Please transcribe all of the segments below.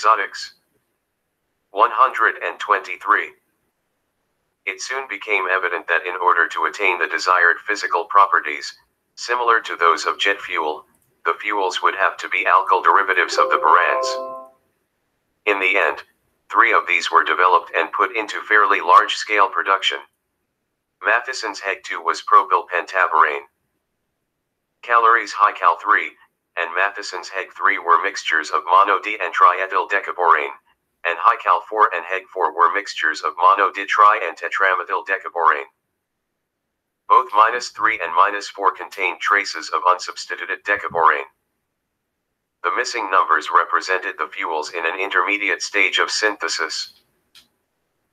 Exotics 123. It soon became evident that in order to attain the desired physical properties, similar to those of jet fuel, the fuels would have to be alkyl derivatives of the boranes. In the end, three of these were developed and put into fairly large-scale production. Mathieson's HEG2 was propyl pentaborane. Callery's High-Cal 3, and Mathieson's HEG3 were mixtures of mono-D and triethyl decaborane, and High-Cal 4 and HEG4 were mixtures of mono-D tri and tetramethyl decaborane. Both minus 3 and minus 4 contain traces of unsubstituted decaborane. The missing numbers represented the fuels in an intermediate stage of synthesis.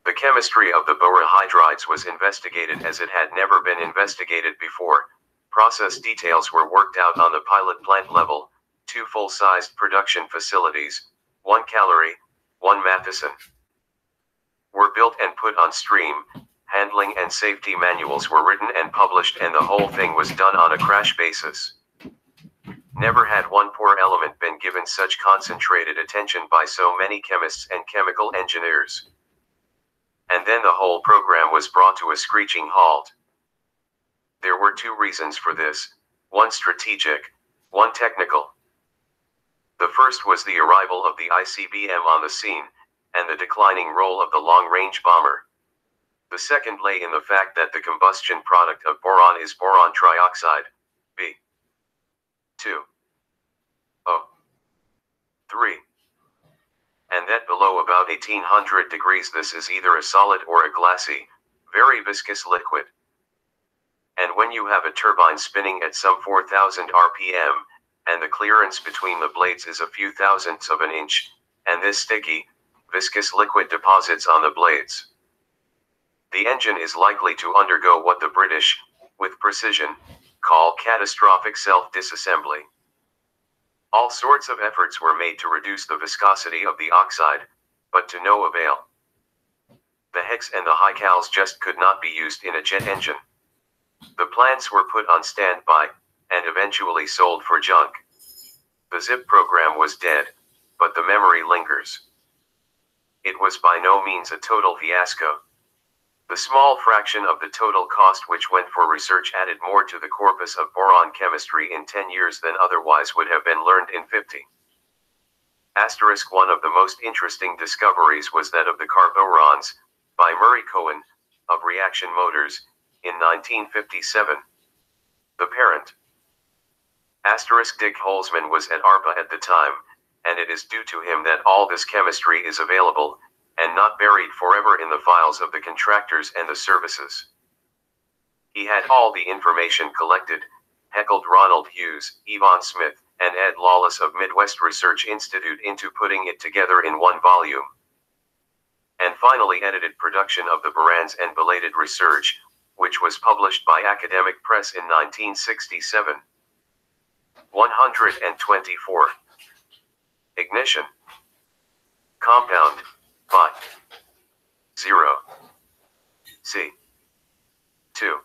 The chemistry of the borohydrides was investigated as it had never been investigated before. Process details were worked out on the pilot plant level, two full-sized production facilities, one Callery, one Mathieson, were built and put on stream, handling and safety manuals were written and published and the whole thing was done on a crash basis. Never had one poor element been given such concentrated attention by so many chemists and chemical engineers. And then the whole program was brought to a screeching halt. There were two reasons for this, one strategic, one technical. The first was the arrival of the ICBM on the scene, and the declining role of the long-range bomber. The second lay in the fact that the combustion product of boron is boron trioxide, B. 2. O. 3. And that below about 1800 degrees this is either a solid or a glassy, very viscous liquid. And when you have a turbine spinning at some 4000 rpm, and the clearance between the blades is a few thousandths of an inch, and this sticky, viscous liquid deposits on the blades. The engine is likely to undergo what the British, with precision, call catastrophic self-disassembly. All sorts of efforts were made to reduce the viscosity of the oxide, but to no avail. The hex and the high cals just could not be used in a jet engine. The plants were put on standby, and eventually sold for junk. The ZIP program was dead, but the memory lingers. It was by no means a total fiasco. The small fraction of the total cost which went for research added more to the corpus of boron chemistry in 10 years than otherwise would have been learned in 50. Asterisk one of the most interesting discoveries was that of the carboranes, by Murray Cohen, of reaction motors, in 1957. The parent, Asterisk Dick Holzmann was at ARPA at the time, and it is due to him that all this chemistry is available, and not buried forever in the files of the contractors and the services. He had all the information collected, heckled Ronald Hughes, Yvonne Smith, and Ed Lawless of Midwest Research Institute into putting it together in one volume. And finally edited production of the Boranes and Related Research, which was published by Academic Press in 1967. 124. Ignition. Compound. Pi. 0. C. 2.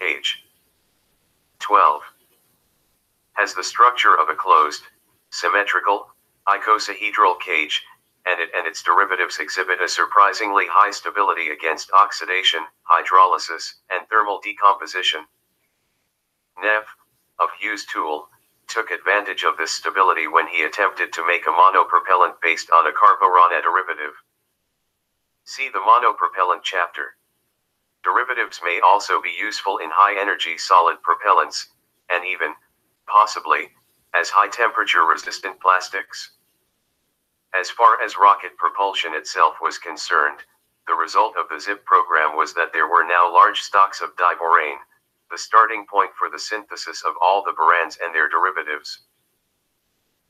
H. 12. Has the structure of a closed, symmetrical, icosahedral cage, and it and its derivatives exhibit a surprisingly high stability against oxidation, hydrolysis, and thermal decomposition. Neff, of Hughes Tool, took advantage of this stability when he attempted to make a monopropellant based on a carborane derivative. See the monopropellant chapter. Derivatives may also be useful in high-energy solid propellants, and even, possibly, as high-temperature resistant plastics. As far as rocket propulsion itself was concerned, the result of the ZIP program was that there were now large stocks of diborane, the starting point for the synthesis of all the boranes and their derivatives.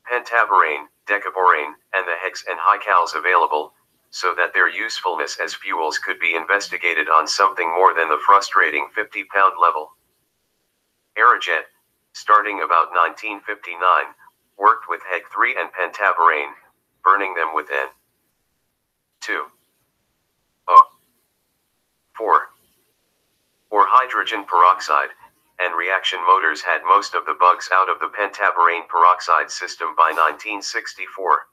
Pentaborane, decaborane, and the hex and high available, so that their usefulness as fuels could be investigated on something more than the frustrating 50 pound level. Aerojet, starting about 1959, worked with HEG 3 and pentaborane, burning them with N. 2. O. 4 or hydrogen peroxide, and reaction motors had most of the bugs out of the pentaborane peroxide system by 1964.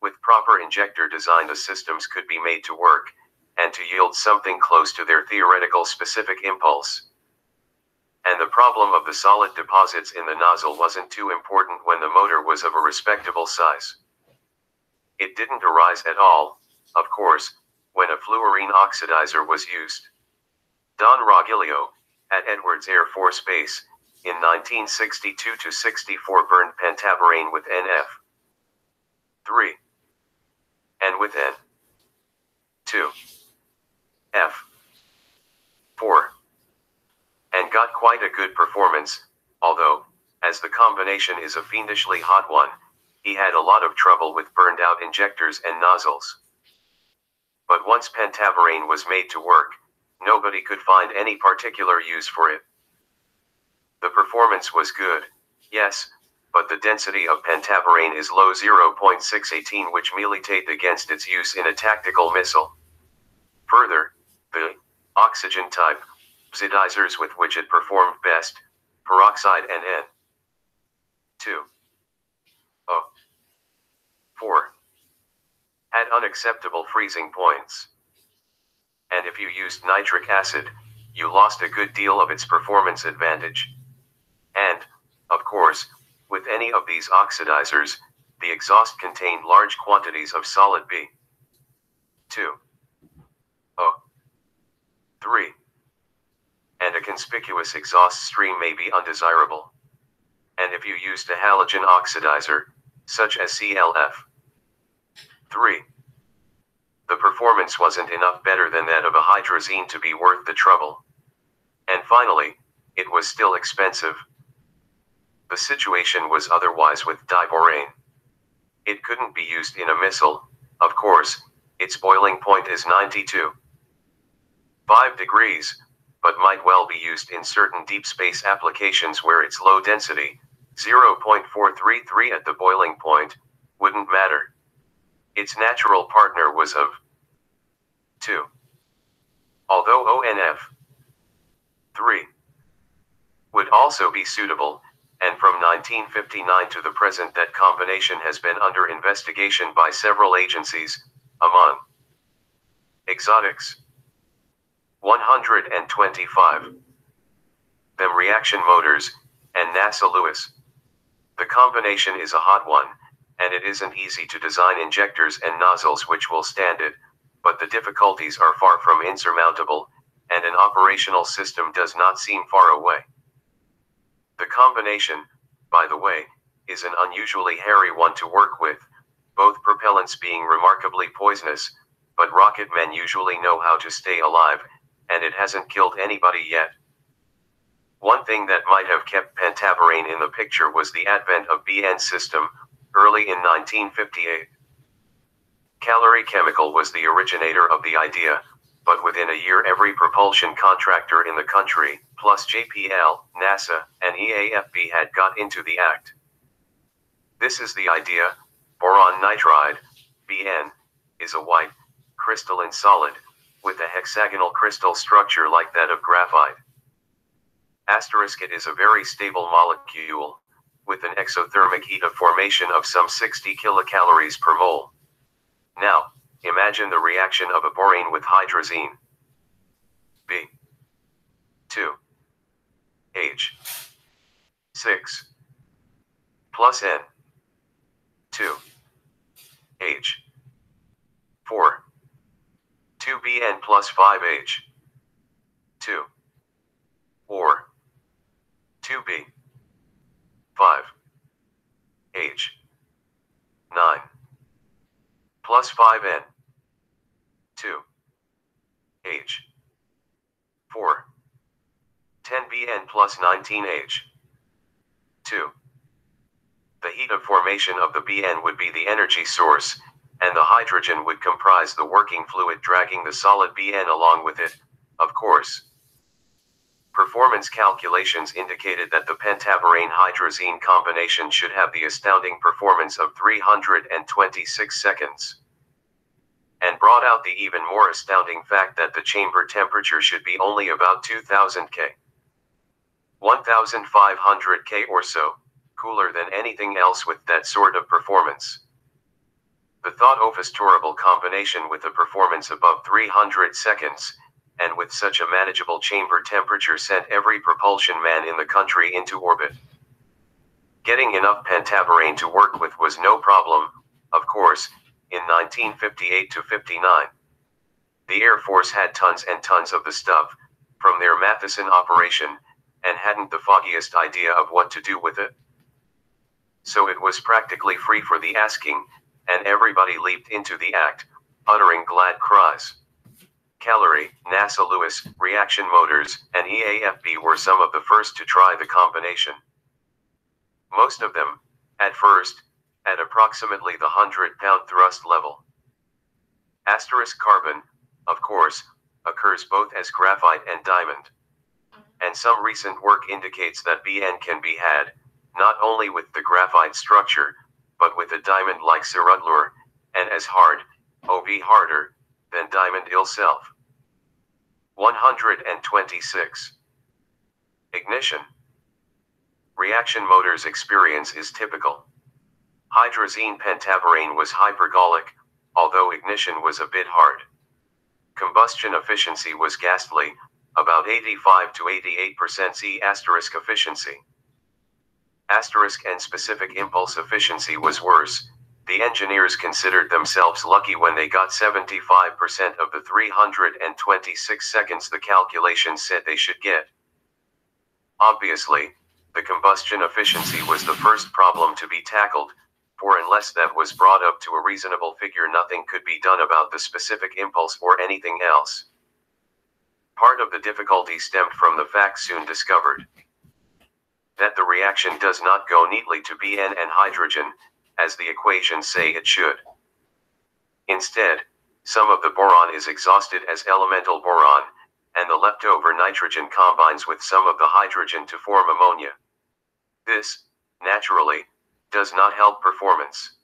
With proper injector design the systems could be made to work, and to yield something close to their theoretical specific impulse. And the problem of the solid deposits in the nozzle wasn't too important when the motor was of a respectable size. It didn't arise at all, of course, when a fluorine oxidizer was used. Don Roggilio, at Edwards Air Force Base, in 1962 64 burned pentaborane with NF 3 and with N. 2 F. 4 and got quite a good performance, although, as the combination is a fiendishly hot one, he had a lot of trouble with burned out injectors and nozzles. But once pentaborane was made to work, nobody could find any particular use for it. The performance was good, yes, but the density of pentaborane is low 0.618 which militate against its use in a tactical missile. Further, the oxygen type oxidizers with which it performed best, peroxide and N. 2. O. 4 had unacceptable freezing points. And if you used nitric acid, you lost a good deal of its performance advantage. And, of course, with any of these oxidizers, the exhaust contained large quantities of solid B. 2. O. 3. And a conspicuous exhaust stream may be undesirable. And if you used a halogen oxidizer, such as CLF, 3. The performance wasn't enough better than that of a hydrazine to be worth the trouble. And finally, it was still expensive. The situation was otherwise with diborane. It couldn't be used in a missile, of course, its boiling point is 92. 5 degrees, but might well be used in certain deep space applications where its low density, 0.433 at the boiling point, wouldn't matter. Its natural partner was OF 2. Although ONF 3 would also be suitable, and from 1959 to the present that combination has been under investigation by several agencies, among exotics 125 them reaction motors, and NASA Lewis. The combination is a hot one, and it isn't easy to design injectors and nozzles which will stand it, but the difficulties are far from insurmountable, and an operational system does not seem far away. The combination, by the way, is an unusually hairy one to work with, both propellants being remarkably poisonous, but rocket men usually know how to stay alive, and it hasn't killed anybody yet. One thing that might have kept pentaborane in the picture was the advent of BN system, early in 1958. Callery Chemical was the originator of the idea, but within a year every propulsion contractor in the country, plus JPL, NASA, and EAFB had got into the act. This is the idea, boron nitride, BN, is a white, crystalline solid, with a hexagonal crystal structure like that of graphite. Asterisk it is a very stable molecule, with an exothermic heat of formation of some 60 kilocalories per mole. Now, imagine the reaction of a borane with hydrazine. B. 2. H. 6. Plus N. 2. H. 4. 2Bn plus 5H. 2. Or 2B. 5. H. 9. Plus 5N. 2. H. 4. 10Bn plus 19H. 2. The heat of formation of the Bn would be the energy source, and the hydrogen would comprise the working fluid dragging the solid Bn along with it, of course. Performance calculations indicated that the pentaborane hydrazine combination should have the astounding performance of 326 seconds. And brought out the even more astounding fact that the chamber temperature should be only about 2000 K. 1500 K or so, cooler than anything else with that sort of performance. The thought office tourable combination with a performance above 300 seconds, and with such a manageable chamber temperature sent every propulsion man in the country into orbit. Getting enough pentaborane to work with was no problem, of course, in 1958 to 59. The Air Force had tons and tons of the stuff, from their Mathieson operation, and hadn't the foggiest idea of what to do with it. So it was practically free for the asking, and everybody leaped into the act, uttering glad cries. Callery, NASA Lewis, Reaction Motors, and EAFB were some of the first to try the combination. Most of them, at first, at approximately the 100 pound thrust level. Asterisk carbon, of course, occurs both as graphite and diamond. And some recent work indicates that BN can be had, not only with the graphite structure, but with a diamond like Cerulur, and as hard, OV harder, than diamond itself. 126. Ignition. Reaction motors experience is typical. Hydrazine pentaborane was hypergolic, although ignition was a bit hard. Combustion efficiency was ghastly, about 85 to 88% C asterisk efficiency. Asterisk and specific impulse efficiency was worse. The engineers considered themselves lucky when they got 75% of the 326 seconds the calculations said they should get. Obviously, the combustion efficiency was the first problem to be tackled, for unless that was brought up to a reasonable figure, nothing could be done about the specific impulse or anything else. Part of the difficulty stemmed from the fact soon discovered that the reaction does not go neatly to BN and hydrogen, as the equations say it should. Instead, some of the boron is exhausted as elemental boron, and the leftover nitrogen combines with some of the hydrogen to form ammonia. This, naturally, does not help performance.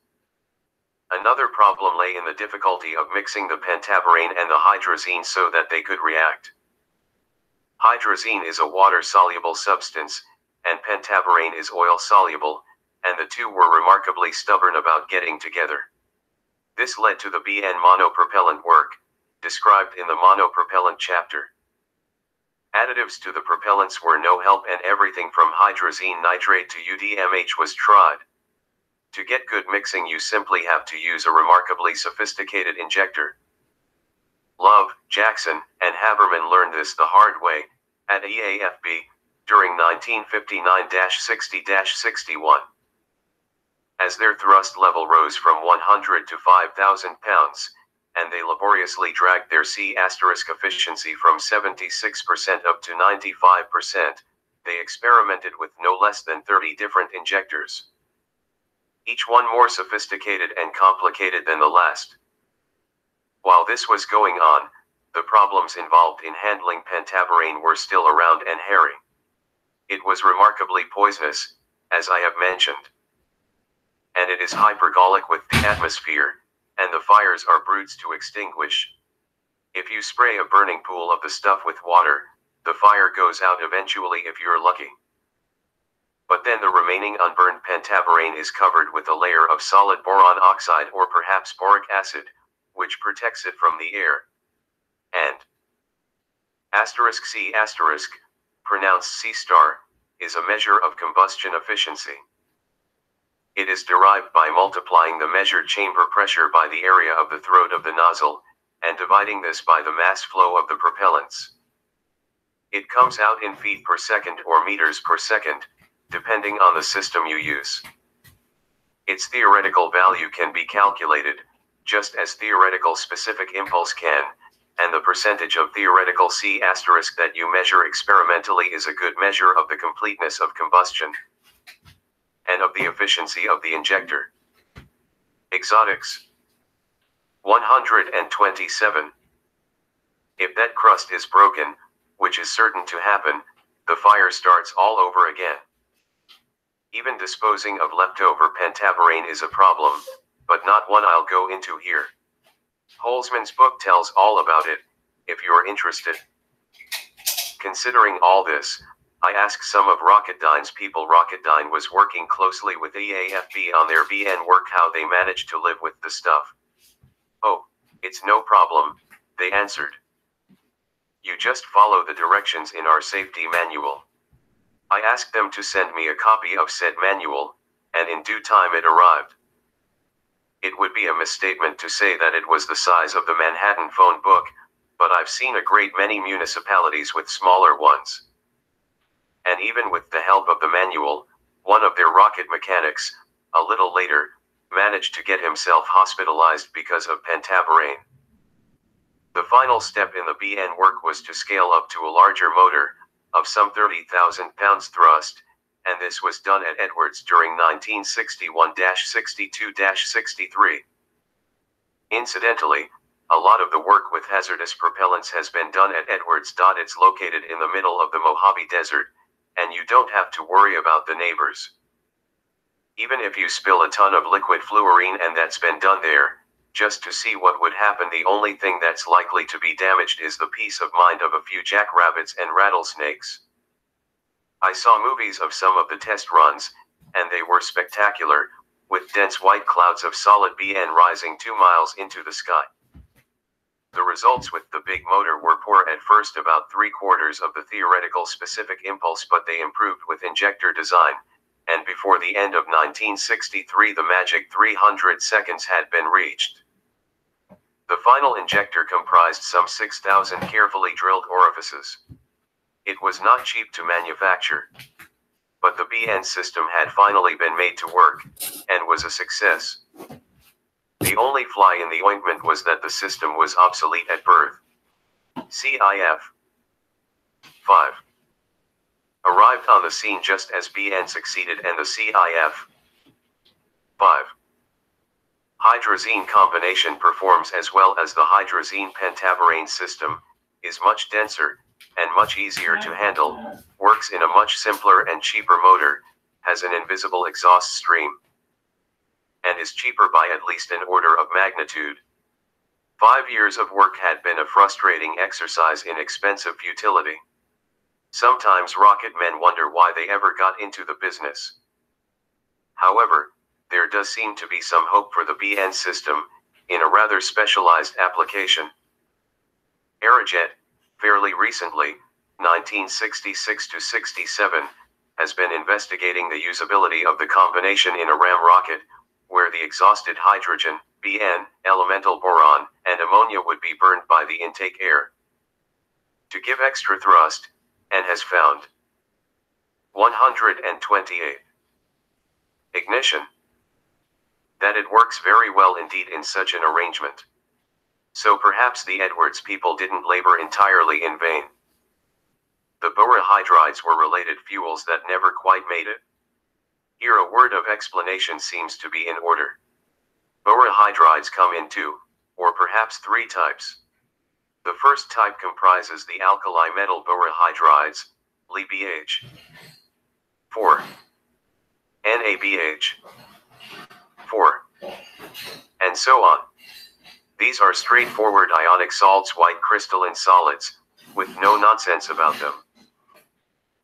Another problem lay in the difficulty of mixing the pentaborane and the hydrazine so that they could react. Hydrazine is a water-soluble substance, and pentaborane is oil-soluble, and the two were remarkably stubborn about getting together. This led to the BN monopropellant work, described in the monopropellant chapter. Additives to the propellants were no help and everything from hydrazine nitrate to UDMH was tried. To get good mixing you simply have to use a remarkably sophisticated injector. Love, Jackson, and Haberman learned this the hard way, at EAFB, during 1959-60-61. As their thrust level rose from 100 to 5,000 pounds, and they laboriously dragged their C asterisk efficiency from 76% up to 95%, they experimented with no less than 30 different injectors each one more sophisticated and complicated than the last. While this was going on, the problems involved in handling pentaborane were still around and hairy. It was remarkably poisonous, as I have mentioned. And it is hypergolic with the atmosphere, and the fires are brutes to extinguish. If you spray a burning pool of the stuff with water, the fire goes out eventually if you're lucky. But then the remaining unburned pentaborane is covered with a layer of solid boron oxide or perhaps boric acid, which protects it from the air. And asterisk C asterisk, pronounced C star, is a measure of combustion efficiency. It is derived by multiplying the measured chamber pressure by the area of the throat of the nozzle, and dividing this by the mass flow of the propellants. It comes out in feet per second or meters per second, depending on the system you use. Its theoretical value can be calculated, just as theoretical specific impulse can, and the percentage of theoretical C asterisk that you measure experimentally is a good measure of the completeness of combustion and of the efficiency of the injector. Exotics 127. If that crust is broken, which is certain to happen, the fire starts all over again. Even disposing of leftover pentaborane is a problem, but not one I'll go into here. Holzmann's book tells all about it, if you're interested. Considering all this, I asked some of Rocketdyne's people. Rocketdyne was working closely with EAFB on their BN work how they managed to live with the stuff. Oh, it's no problem, they answered. You just follow the directions in our safety manual. I asked them to send me a copy of said manual, and in due time it arrived. It would be a misstatement to say that it was the size of the Manhattan phone book, but I've seen a great many municipalities with smaller ones. And even with the help of the manual, one of their rocket mechanics, a little later, managed to get himself hospitalized because of pentaborane. The final step in the BN work was to scale up to a larger motor, of some 30,000 pounds thrust, and this was done at Edwards during 1961-62-63. Incidentally, a lot of the work with hazardous propellants has been done at Edwards. It's located in the middle of the Mojave Desert, and you don't have to worry about the neighbors. Even if you spill a ton of liquid fluorine and that's been done there, just to see what would happen. The only thing that's likely to be damaged is the peace of mind of a few jackrabbits and rattlesnakes. I saw movies of some of the test runs, and they were spectacular, with dense white clouds of solid BN rising two miles into the sky. The results with the big motor were poor at first, about three quarters of the theoretical specific impulse, but they improved with injector design, and before the end of 1963, the magic 300 seconds had been reached. The final injector comprised some 6,000 carefully drilled orifices. It was not cheap to manufacture. But the BN system had finally been made to work, and was a success. The only fly in the ointment was that the system was obsolete at birth. CIF 5. Arrived on the scene just as BN succeeded and the CIF 5 hydrazine combination performs as well as the hydrazine pentaborane system, is much denser, and much easier to handle, works in a much simpler and cheaper motor, has an invisible exhaust stream, and is cheaper by at least an order of magnitude. Five years of work had been a frustrating exercise in expensive futility. Sometimes rocket men wonder why they ever got into the business. However, there does seem to be some hope for the BN system, in a rather specialized application. Aerojet, fairly recently, 1966 to 67, has been investigating the usability of the combination in a RAM rocket, where the exhausted hydrogen, BN, elemental boron, and ammonia would be burned by the intake air. To give extra thrust, and has found 128 ignition that it works very well indeed in such an arrangement. So perhaps the Edwards people didn't labor entirely in vain. The borohydrides were related fuels that never quite made it. Here a word of explanation seems to be in order. Borohydrides come in two, or perhaps three types. The first type comprises the alkali metal borohydrides, LiBH. 4. NABH. 4. And so on. These are straightforward ionic salts, white crystalline solids, with no nonsense about them.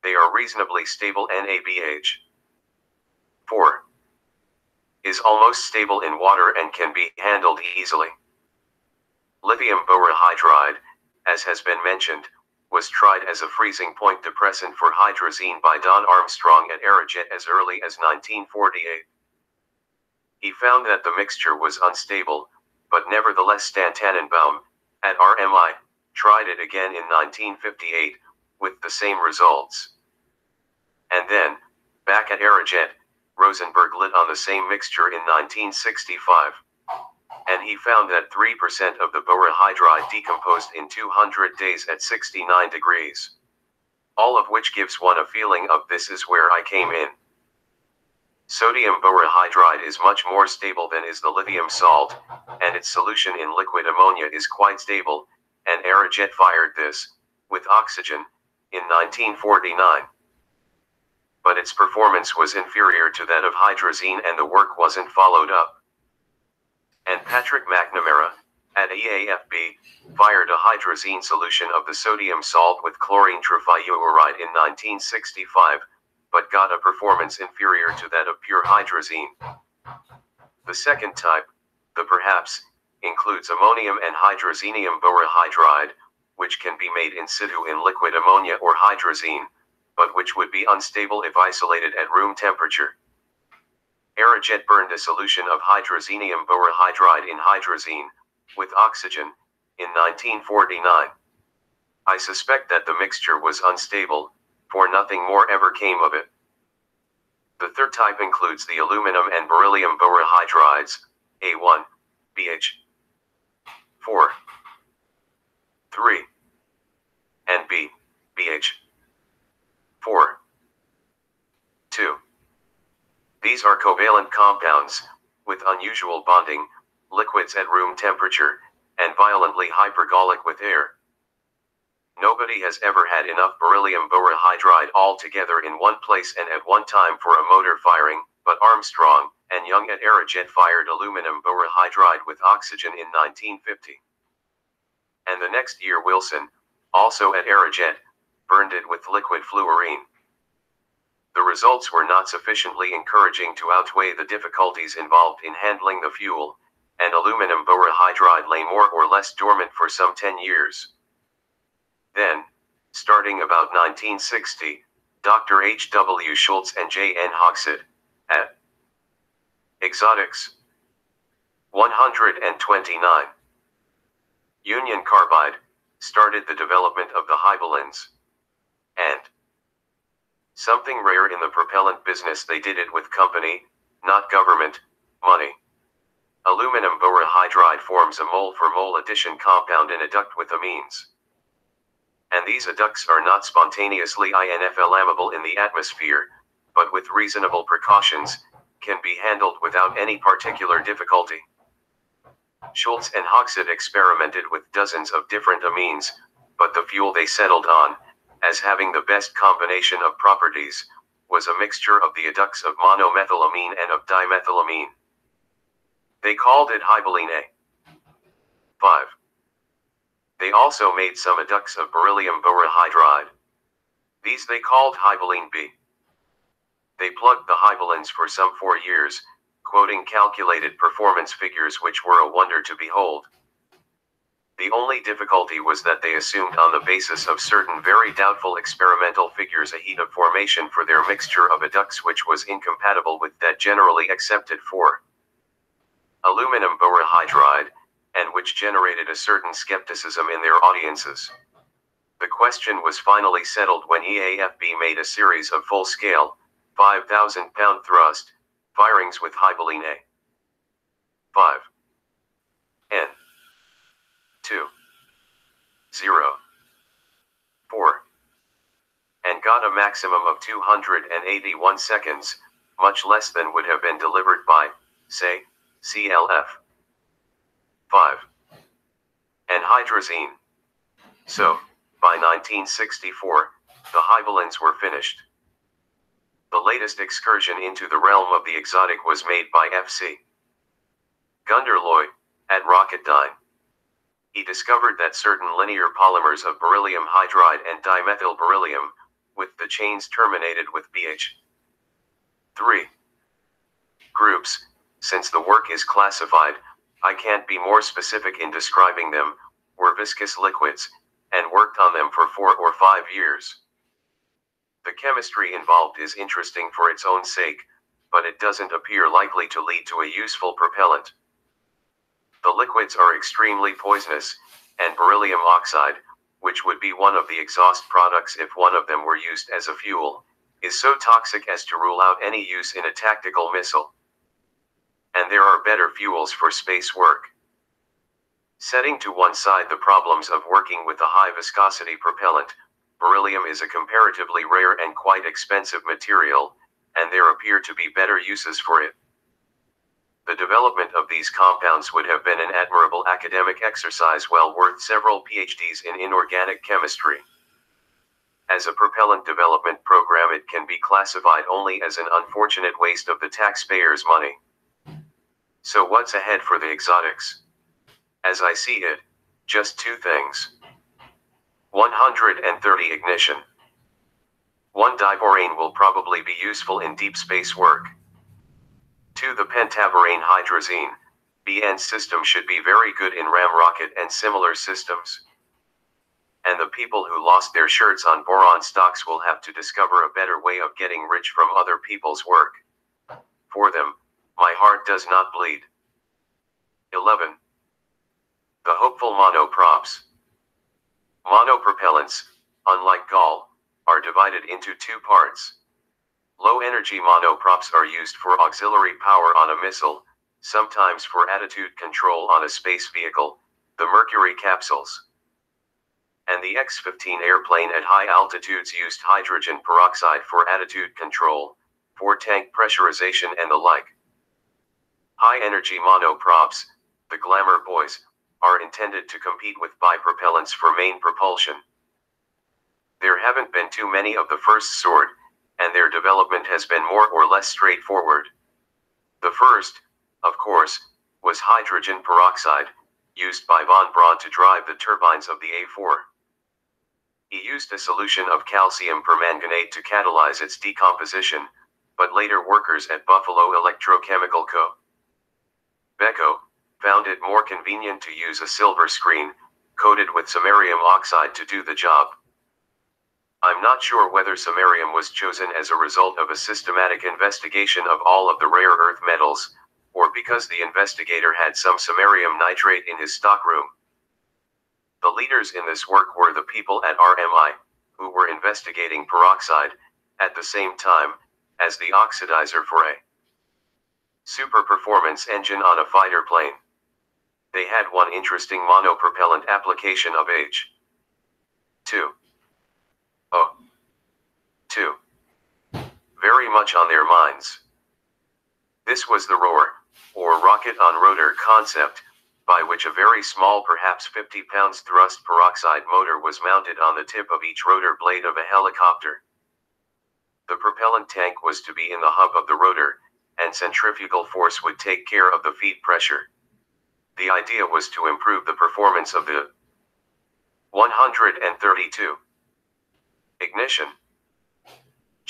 They are reasonably stable NABH. 4. Is almost stable in water and can be handled easily. Lithium borohydride, as has been mentioned, was tried as a freezing point depressant for hydrazine by Don Armstrong at Aerojet as early as 1948. He found that the mixture was unstable, but nevertheless Stan Tannenbaum, at RMI, tried it again in 1958, with the same results. And then, back at Aerojet, Rosenberg lit on the same mixture in 1965. And he found that 3% of the borohydride decomposed in 200 days at 69 degrees. All of which gives one a feeling of this is where I came in. Sodium borohydride is much more stable than is the lithium salt, and its solution in liquid ammonia is quite stable, and Aerojet fired this, with oxygen, in 1949. But its performance was inferior to that of hydrazine and the work wasn't followed up. And Patrick McNamara, at EAFB, fired a hydrazine solution of the sodium salt with chlorine trifluoride in 1965, but got a performance inferior to that of pure hydrazine. The second type, the perhaps, includes ammonium and hydrazinium borohydride, which can be made in situ in liquid ammonia or hydrazine, but which would be unstable if isolated at room temperature. Aerojet burned a solution of hydrazinium borohydride in hydrazine, with oxygen, in 1949. I suspect that the mixture was unstable, for nothing more ever came of it. The third type includes the aluminum and beryllium borohydrides, A1, BH, 4, 3, and B, BH, 4, 2. These are covalent compounds, with unusual bonding, liquids at room temperature, and violently hypergolic with air. Nobody has ever had enough beryllium borohydride all together in one place and at one time for a motor firing, but Armstrong and Young at Aerojet fired aluminum borohydride with oxygen in 1950. And the next year Wilson, also at Aerojet, burned it with liquid fluorine. The results were not sufficiently encouraging to outweigh the difficulties involved in handling the fuel, and aluminum borohydride lay more or less dormant for some 10 years. Then, starting about 1960, Dr. H. W. Schultz and J. N. Hogsett, at Exotics 129 Union Carbide, started the development of the Hibalins. And something rare in the propellant business, they did it with company, not government, money. Aluminum borohydride forms a mole for mole addition compound an adduct with amines and these adducts are not spontaneously inflammable in the atmosphere, but with reasonable precautions, can be handled without any particular difficulty. Schultz and Hogsett experimented with dozens of different amines, but the fuel they settled on, as having the best combination of properties, was a mixture of the adducts of monomethylamine and of dimethylamine. They called it Hibaline A. 5. They also made some adducts of beryllium borohydride. These they called Hibaline B. They plugged the Hibalins for some four years, quoting calculated performance figures which were a wonder to behold. The only difficulty was that they assumed on the basis of certain very doubtful experimental figures a heat of formation for their mixture of adducts which was incompatible with that generally accepted for aluminum borohydride, and which generated a certain skepticism in their audiences. The question was finally settled when EAFB made a series of full scale, 5,000 pound thrust, firings with Hibaline A. 5. N. 2. 0. 4. And got a maximum of 281 seconds, much less than would have been delivered by, say, CLF. 5. And hydrazine. So, by 1964, the Hibalins were finished. The latest excursion into the realm of the exotic was made by F.C. Gunderloy, at Rocketdyne. He discovered that certain linear polymers of beryllium hydride and dimethyl beryllium, with the chains terminated with BH 3 groups, since the work is classified, I can't be more specific in describing them, were viscous liquids, and worked on them for four or five years. The chemistry involved is interesting for its own sake, but it doesn't appear likely to lead to a useful propellant. The liquids are extremely poisonous, and beryllium oxide, which would be one of the exhaust products if one of them were used as a fuel, is so toxic as to rule out any use in a tactical missile and there are better fuels for space work. Setting to one side the problems of working with a high viscosity propellant, beryllium is a comparatively rare and quite expensive material, and there appear to be better uses for it. The development of these compounds would have been an admirable academic exercise well worth several PhDs in inorganic chemistry. As a propellant development program, it can be classified only as an unfortunate waste of the taxpayers' money. So what's ahead for the exotics? As I see it, just two things. 130 Ignition 1 diborane will probably be useful in deep space work. 2 The pentaborane hydrazine BN system should be very good in RAM rocket and similar systems. And the people who lost their shirts on boron stocks will have to discover a better way of getting rich from other people's work. For them, my heart does not bleed. 11. The hopeful monoprops. Monopropellants, unlike gall, are divided into two parts. Low energy monoprops are used for auxiliary power on a missile, sometimes for attitude control on a space vehicle, the Mercury capsules. And the X 15 airplane at high altitudes used hydrogen peroxide for attitude control, for tank pressurization, and the like. High energy monoprops, the Glamour Boys, are intended to compete with bipropellants for main propulsion. There haven't been too many of the first sort, and their development has been more or less straightforward. The first, of course, was hydrogen peroxide, used by von Braun to drive the turbines of the A4. He used a solution of calcium permanganate to catalyze its decomposition, but later workers at Buffalo Electrochemical Co. Becco, found it more convenient to use a silver screen, coated with samarium oxide to do the job. I'm not sure whether samarium was chosen as a result of a systematic investigation of all of the rare earth metals, or because the investigator had some samarium nitrate in his stockroom. The leaders in this work were the people at RMI, who were investigating peroxide, at the same time, as the oxidizer for a super performance engine on a fighter plane. They had one interesting monopropellant application of H. 2. Oh. 2. Very much on their minds. This was the roar, or rocket on rotor concept, by which a very small perhaps 50 pounds thrust peroxide motor was mounted on the tip of each rotor blade of a helicopter. The propellant tank was to be in the hub of the rotor, and centrifugal force would take care of the feed pressure. The idea was to improve the performance of the 132 ignition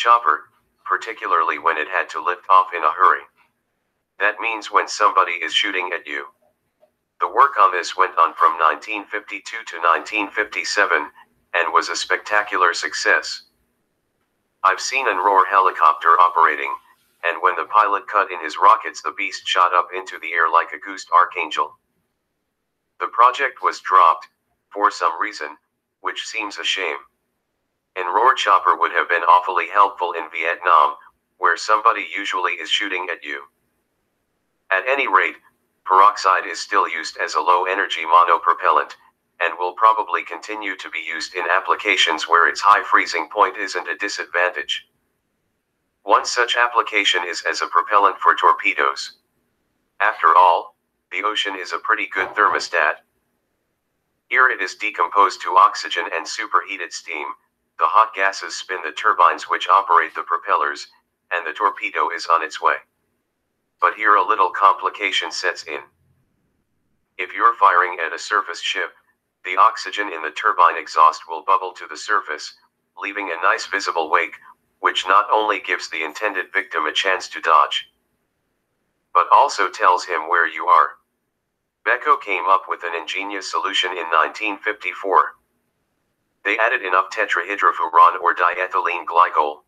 chopper, particularly when it had to lift off in a hurry. That means when somebody is shooting at you. The work on this went on from 1952 to 1957 and was a spectacular success. I've seen an Roar helicopter operating, and when the pilot cut in his rockets, the beast shot up into the air like a goose archangel. The project was dropped, for some reason, which seems a shame. An Roar chopper would have been awfully helpful in Vietnam, where somebody usually is shooting at you. At any rate, peroxide is still used as a low energy monopropellant, and will probably continue to be used in applications where its high freezing point isn't a disadvantage. One such application is as a propellant for torpedoes. After all, the ocean is a pretty good thermostat. Here it is decomposed to oxygen and superheated steam. The hot gases spin the turbines which operate the propellers, and the torpedo is on its way. But here a little complication sets in. If you're firing at a surface ship, the oxygen in the turbine exhaust will bubble to the surface, leaving a nice visible wake, which not only gives the intended victim a chance to dodge, but also tells him where you are. Becco came up with an ingenious solution in 1954. They added enough tetrahydrofuran or diethylene glycol.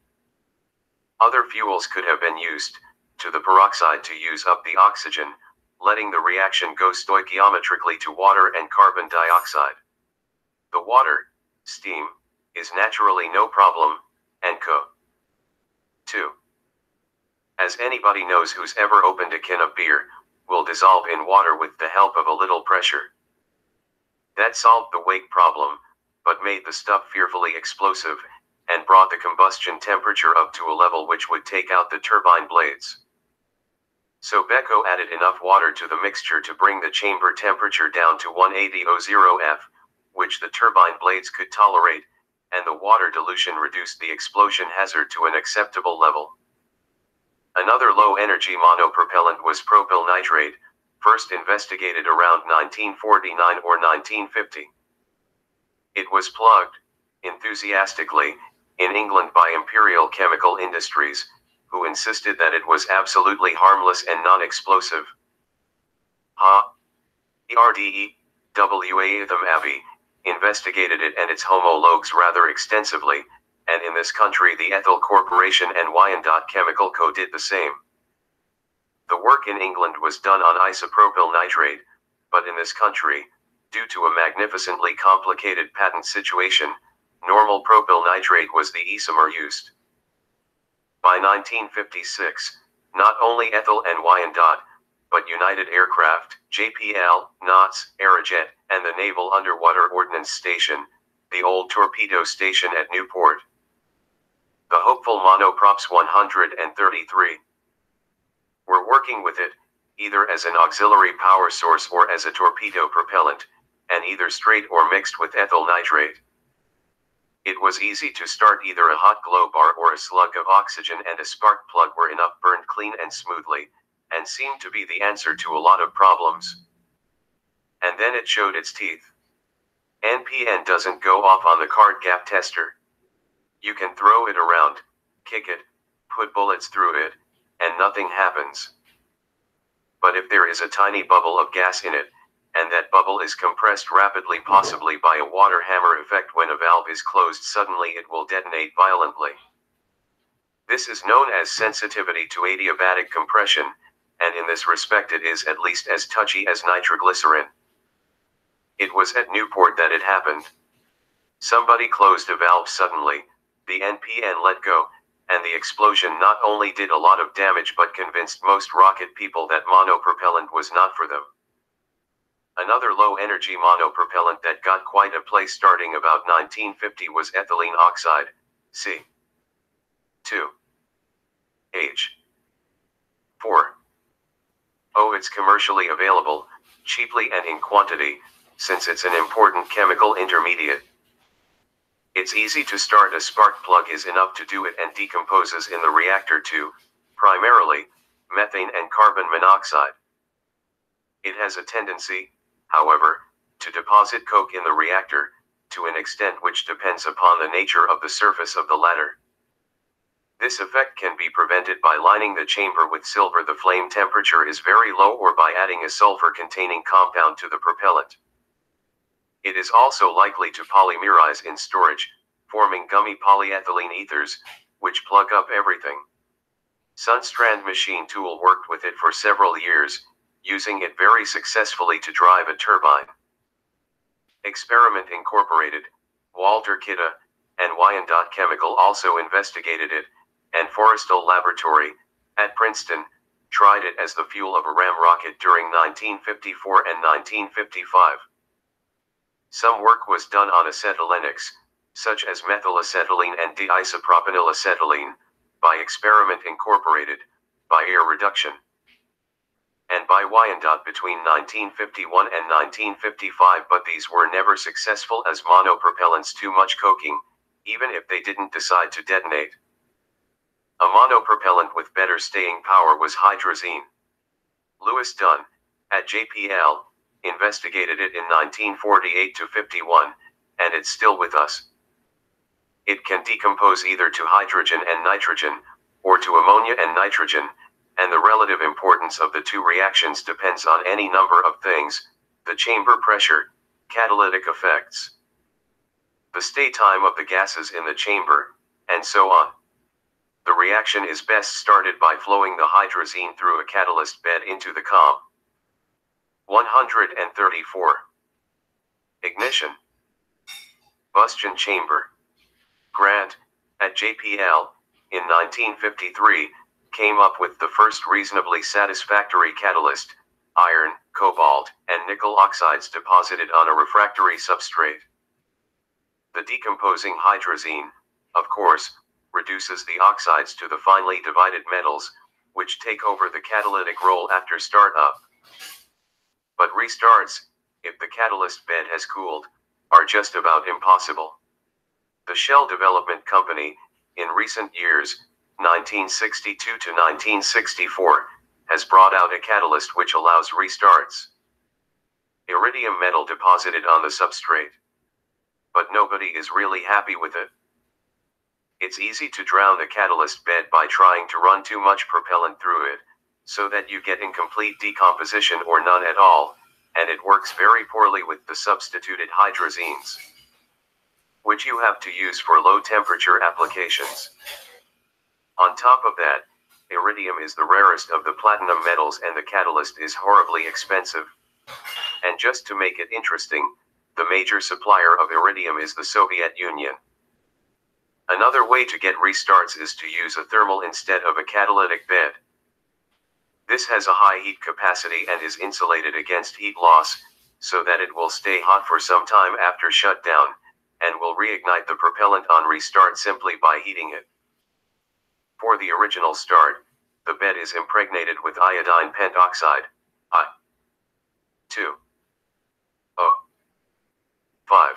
Other fuels could have been used, to the peroxide to use up the oxygen, letting the reaction go stoichiometrically to water and carbon dioxide. The water, steam, is naturally no problem, and co. 2. As anybody knows who's ever opened a can of beer, will dissolve in water with the help of a little pressure. That solved the wake problem, but made the stuff fearfully explosive, and brought the combustion temperature up to a level which would take out the turbine blades. So Becco added enough water to the mixture to bring the chamber temperature down to 180 F, which the turbine blades could tolerate, and the water dilution reduced the explosion hazard to an acceptable level. Another low energy monopropellant was propyl nitrate, first investigated around 1949 or 1950. It was plugged, enthusiastically, in England by Imperial Chemical Industries, who insisted that it was absolutely harmless and non explosive. Ha! ERDE, WA Abbey, investigated it and its homologues rather extensively, and in this country the Ethyl Corporation and Wyandotte Chemical Co. did the same. The work in England was done on isopropyl nitrate, but in this country, due to a magnificently complicated patent situation, normal propyl nitrate was the isomer used. By 1956, not only Ethyl and Wyandotte, but United Aircraft, JPL, NOTS, Aerojet, and the Naval Underwater Ordnance Station, the old torpedo station at Newport. The hopeful monoprops 133 were working with it, either as an auxiliary power source or as a torpedo propellant, and either straight or mixed with ethyl nitrate. It was easy to start either a hot glow bar or a slug of oxygen and a spark plug were enough burned clean and smoothly, and seemed to be the answer to a lot of problems. And then it showed its teeth. NPN doesn't go off on the card gap tester. You can throw it around, kick it, put bullets through it, and nothing happens. But if there is a tiny bubble of gas in it, and that bubble is compressed rapidly possibly by a water hammer effect when a valve is closed suddenly it will detonate violently. This is known as sensitivity to adiabatic compression, and in this respect it is at least as touchy as nitroglycerin. It was at Newport that it happened. Somebody closed a valve suddenly, the NPN let go, and the explosion not only did a lot of damage but convinced most rocket people that monopropellant was not for them. Another low energy monopropellant that got quite a play starting about 1950 was ethylene oxide, C. 2. H. 4. Oh, it's commercially available, cheaply and in quantity, since it's an important chemical intermediate. It's easy to start a spark plug is enough to do it and decomposes in the reactor to, primarily, methane and carbon monoxide. It has a tendency, however, to deposit coke in the reactor, to an extent which depends upon the nature of the surface of the latter. This effect can be prevented by lining the chamber with silver the flame temperature is very low or by adding a sulfur containing compound to the propellant. It is also likely to polymerize in storage, forming gummy polyethylene ethers, which plug up everything. Sundstrand machine tool worked with it for several years, using it very successfully to drive a turbine. Experiment Incorporated, Walter Kidde, and Wyandotte Chemical also investigated it, and Forrestal Laboratory, at Princeton, tried it as the fuel of a ram rocket during 1954 and 1955. Some work was done on acetylenics, such as methylacetylene and acetylene, by Experiment Incorporated, by air reduction, and by Wyandotte between 1951 and 1955 but these were never successful as monopropellants too much coking, even if they didn't decide to detonate. A monopropellant with better staying power was hydrazine. Louis Dunn, at JPL, investigated it in 1948 to 51, and it's still with us. It can decompose either to hydrogen and nitrogen, or to ammonia and nitrogen, and the relative importance of the two reactions depends on any number of things the chamber pressure, catalytic effects, the stay time of the gases in the chamber, and so on. The reaction is best started by flowing the hydrazine through a catalyst bed into the COM. 134. Ignition. Buschen Chamber. Grant, at JPL, in 1953, came up with the first reasonably satisfactory catalyst iron, cobalt, and nickel oxides deposited on a refractory substrate. The decomposing hydrazine, of course, reduces the oxides to the finely divided metals, which take over the catalytic role after startup but restarts, if the catalyst bed has cooled, are just about impossible. The Shell Development Company, in recent years, 1962 to 1964, has brought out a catalyst which allows restarts. Iridium metal deposited on the substrate. But nobody is really happy with it. It's easy to drown the catalyst bed by trying to run too much propellant through it, so that you get incomplete decomposition or none at all, and it works very poorly with the substituted hydrazines, which you have to use for low temperature applications. On top of that, iridium is the rarest of the platinum metals and the catalyst is horribly expensive. And just to make it interesting, the major supplier of iridium is the Soviet Union. Another way to get restarts is to use a thermal instead of a catalytic bed. This has a high heat capacity and is insulated against heat loss, so that it will stay hot for some time after shutdown, and will reignite the propellant on restart simply by heating it. For the original start, the bed is impregnated with iodine pentoxide, I. 2. O. 5.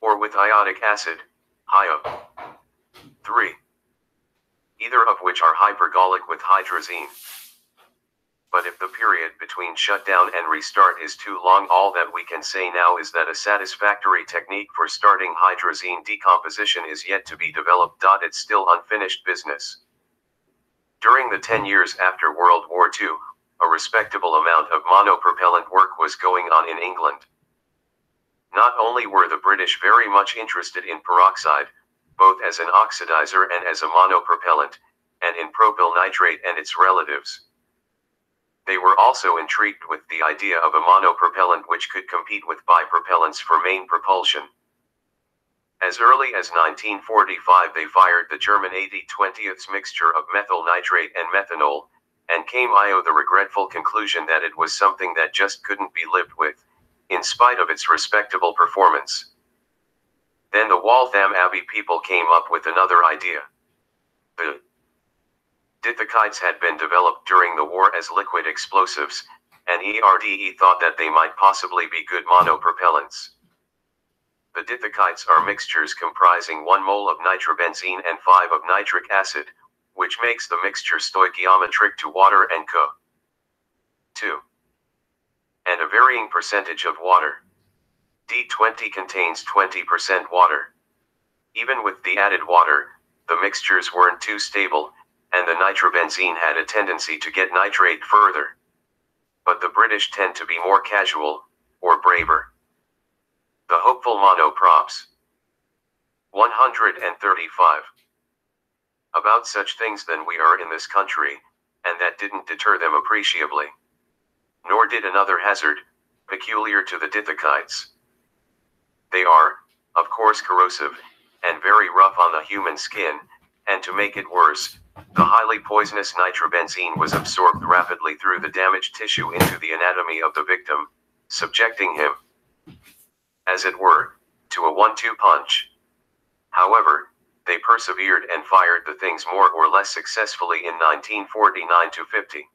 Or with iodic acid, HIO. 3. Either of which are hypergolic with hydrazine. But if the period between shutdown and restart is too long all that we can say now is that a satisfactory technique for starting hydrazine decomposition is yet to be developed. It's still unfinished business. During the 10 years after World War II, a respectable amount of monopropellant work was going on in England. Not only were the British very much interested in peroxide, both as an oxidizer and as a monopropellant, and in propyl nitrate and its relatives. They were also intrigued with the idea of a monopropellant which could compete with bipropellants for main propulsion. As early as 1945 they fired the German 80-20ths mixture of methyl nitrate and methanol, and came IO the regretful conclusion that it was something that just couldn't be lived with, in spite of its respectable performance. Then the Waltham Abbey people came up with another idea. The Dithekites had been developed during the war as liquid explosives, and ERDE thought that they might possibly be good monopropellants. The dithekites are mixtures comprising 1 mole of nitrobenzene and 5 of nitric acid, which makes the mixture stoichiometric to water and Co. 2. And a varying percentage of water. D20 contains 20% water. Even with the added water, the mixtures weren't too stable, and the nitrobenzene had a tendency to get nitrate further. But the British tend to be more casual, or braver. The hopeful monoprops. 135. About such things than we are in this country, and that didn't deter them appreciably. Nor did another hazard, peculiar to the dithekites. They are, of course, corrosive, and very rough on the human skin, and to make it worse, the highly poisonous nitrobenzene was absorbed rapidly through the damaged tissue into the anatomy of the victim, subjecting him, as it were, to a one two punch. However, they persevered and fired the things more or less successfully in 1949 to 50.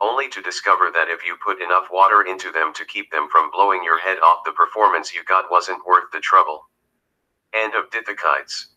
Only to discover that if you put enough water into them to keep them from blowing your head off, the performance you got wasn't worth the trouble. End of Dithekites.